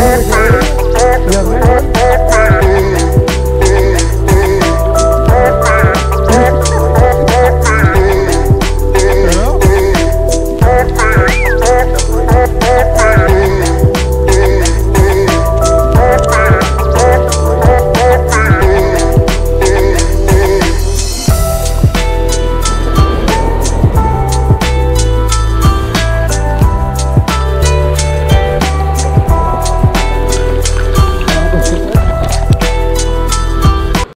Yeah.